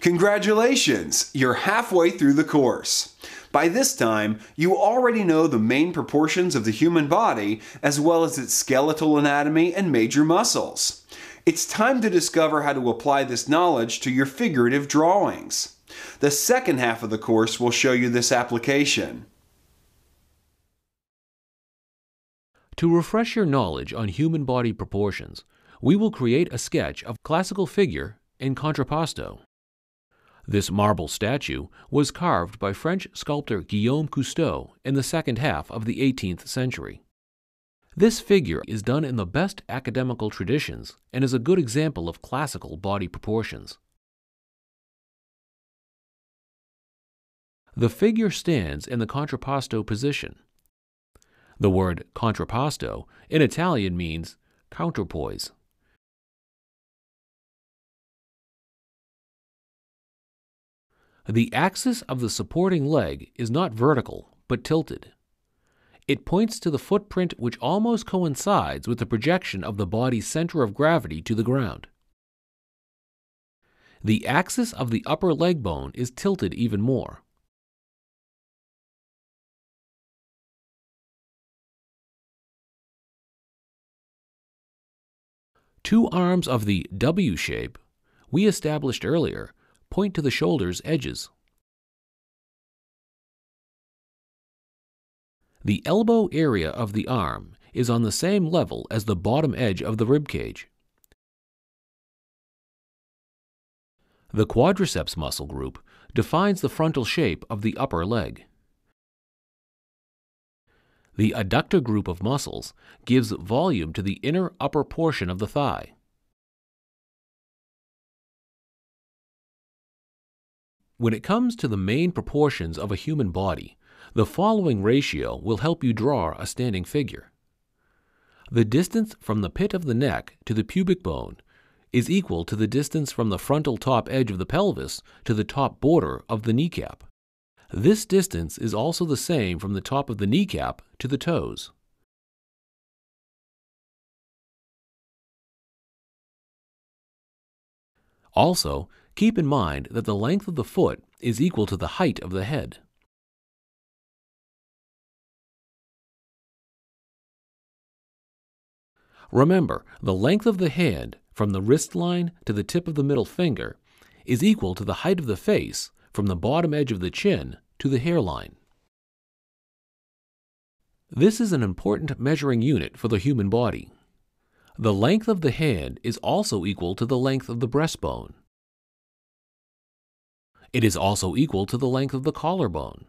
Congratulations! You're halfway through the course. By this time, you already know the main proportions of the human body, as well as its skeletal anatomy and major muscles. It's time to discover how to apply this knowledge to your figurative drawings. The second half of the course will show you this application. To refresh your knowledge on human body proportions, we will create a sketch of classical figure in contrapposto. This marble statue was carved by French sculptor Guillaume Coustou in the second half of the 18th century. This figure is done in the best academical traditions and is a good example of classical body proportions. The figure stands in the contrapposto position. The word contrapposto in Italian means counterpoise. The axis of the supporting leg is not vertical, but tilted. It points to the footprint which almost coincides with the projection of the body's center of gravity to the ground. The axis of the upper leg bone is tilted even more. Two arms of the W shape we established earlier point to the shoulder's edges. The elbow area of the arm is on the same level as the bottom edge of the rib cage. The quadriceps muscle group defines the frontal shape of the upper leg. The adductor group of muscles gives volume to the inner upper portion of the thigh. When it comes to the main proportions of a human body, the following ratio will help you draw a standing figure. The distance from the pit of the neck to the pubic bone is equal to the distance from the frontal top edge of the pelvis to the top border of the kneecap. This distance is also the same from the top of the kneecap to the toes. Also, keep in mind that the length of the foot is equal to the height of the head. Remember, the length of the hand from the wrist line to the tip of the middle finger is equal to the height of the face from the bottom edge of the chin to the hairline. This is an important measuring unit for the human body. The length of the hand is also equal to the length of the breastbone. It is also equal to the length of the collarbone.